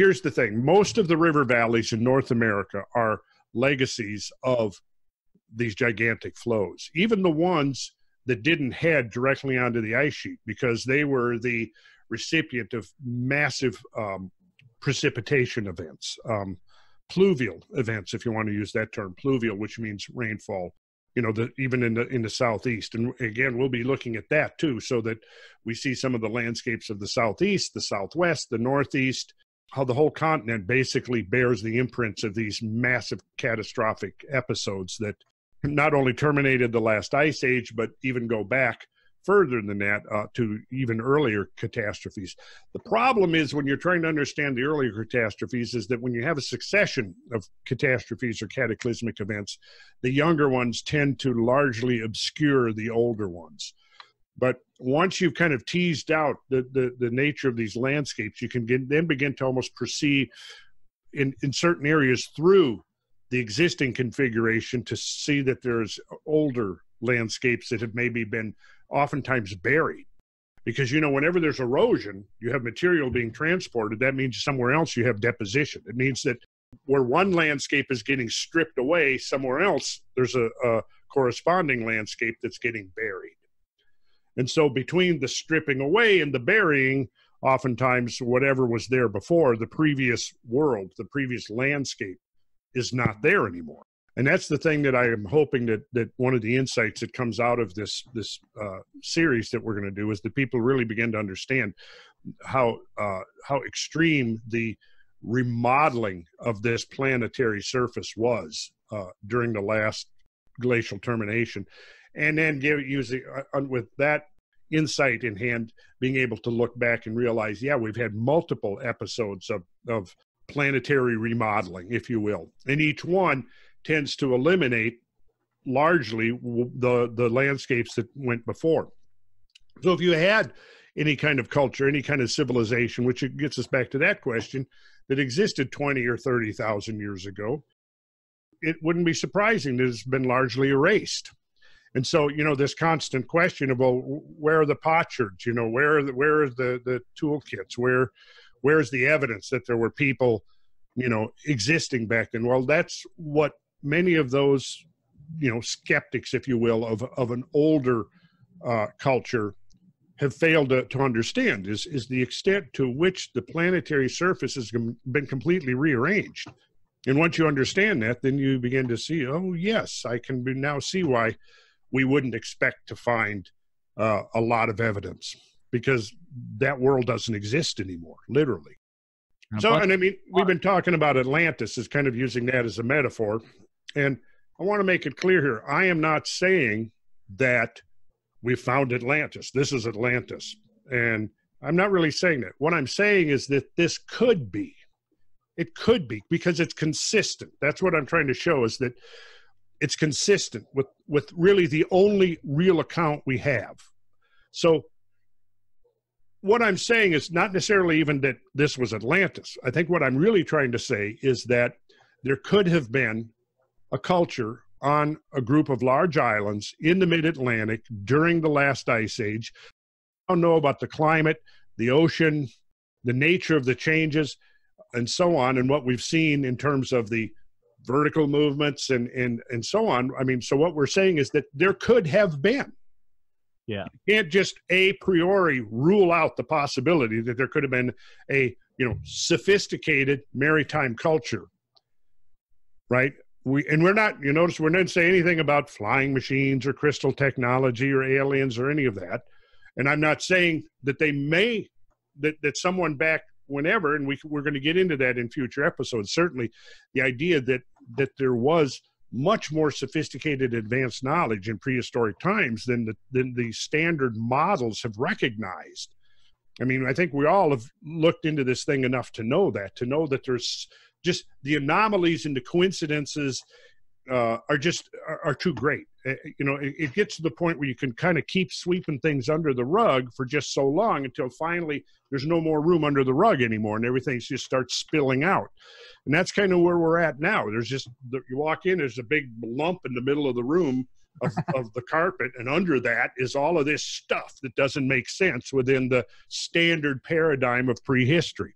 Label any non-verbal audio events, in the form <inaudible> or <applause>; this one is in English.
Here's the thing most of the river valleys in North America are legacies of these gigantic flows, even the ones that didn't head directly onto the ice sheet because they were the recipient of massive um, precipitation events, um, pluvial events, if you want to use that term, pluvial, which means rainfall. You know, the, even in the in the southeast, and again, we'll be looking at that too, so that we see some of the landscapes of the southeast, the southwest, the northeast, how the whole continent basically bears the imprints of these massive catastrophic episodes that not only terminated the last ice age, but even go back further than that uh, to even earlier catastrophes. The problem is when you're trying to understand the earlier catastrophes is that when you have a succession of catastrophes or cataclysmic events, the younger ones tend to largely obscure the older ones. But once you've kind of teased out the, the, the nature of these landscapes, you can get, then begin to almost perceive in, in certain areas through the existing configuration to see that there's older landscapes that have maybe been oftentimes buried. Because you know whenever there's erosion you have material being transported. That means somewhere else you have deposition. It means that where one landscape is getting stripped away somewhere else there's a, a corresponding landscape that's getting buried and so between the stripping away and the burying oftentimes whatever was there before the previous world the previous landscape is not there anymore. And that's the thing that I am hoping that that one of the insights that comes out of this this uh, series that we're going to do is that people really begin to understand how uh, how extreme the remodeling of this planetary surface was uh, during the last glacial termination, and then give using uh, with that insight in hand, being able to look back and realize, yeah, we've had multiple episodes of of planetary remodeling, if you will, and each one tends to eliminate largely the the landscapes that went before. So if you had any kind of culture, any kind of civilization, which gets us back to that question, that existed 20 or 30,000 years ago, it wouldn't be surprising that it's been largely erased. And so, you know, this constant question well, where are the potsherds? You know, where are the, where are the, the toolkits? Where, where's the evidence that there were people, you know, existing back then? Well, that's what many of those, you know, skeptics, if you will, of of an older uh, culture have failed to, to understand is is the extent to which the planetary surface has been completely rearranged. And once you understand that, then you begin to see, oh yes, I can now see why we wouldn't expect to find uh, a lot of evidence because that world doesn't exist anymore, literally. So, and I mean, we've been talking about Atlantis as kind of using that as a metaphor. And I want to make it clear here I am not saying that we found Atlantis. This is Atlantis. And I'm not really saying that. What I'm saying is that this could be. It could be because it's consistent. That's what I'm trying to show is that it's consistent with, with really the only real account we have. So, what I'm saying is not necessarily even that this was Atlantis. I think what I'm really trying to say is that there could have been a culture on a group of large islands in the mid Atlantic during the last ice age. I don't know about the climate, the ocean, the nature of the changes, and so on, and what we've seen in terms of the vertical movements and, and, and so on. I mean, so what we're saying is that there could have been. Yeah. You can't just a priori rule out the possibility that there could have been a, you know, sophisticated maritime culture, right? we and we're not you notice we're not saying anything about flying machines or crystal technology or aliens or any of that and i'm not saying that they may that that someone back whenever and we we're going to get into that in future episodes certainly the idea that that there was much more sophisticated advanced knowledge in prehistoric times than the than the standard models have recognized i mean i think we all have looked into this thing enough to know that to know that there's just the anomalies and the coincidences uh, are just are, are, too great. Uh, you know, it, it, gets to the point where you can kind of keep sweeping things under the rug for just so long until finally there's no more room under the rug anymore, and everything just starts spilling out. And that's kind of where we're at now. There's just you walk in, there's a big lump in the middle of the room. Of, <laughs> of the carpet, and under that is all of this stuff that doesn't make sense within the standard paradigm of prehistory.